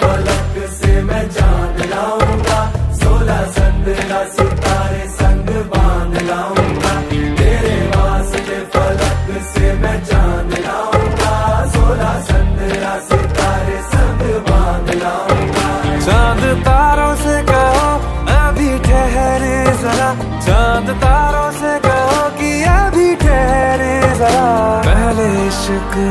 फलक से मैं जान लाऊँगा, सोलह संद्रा सितारे संग बाँध लाऊँगा। तेरे वास्ते फलक से मैं जान लाऊँगा, सोलह संद्रा सितारे संग बाँध लाऊँगा। चाँद तारों से कहो, अभी ठहरे जरा। चाँद तारों से कहो कि अभी ठहरे जरा। पहले इश्क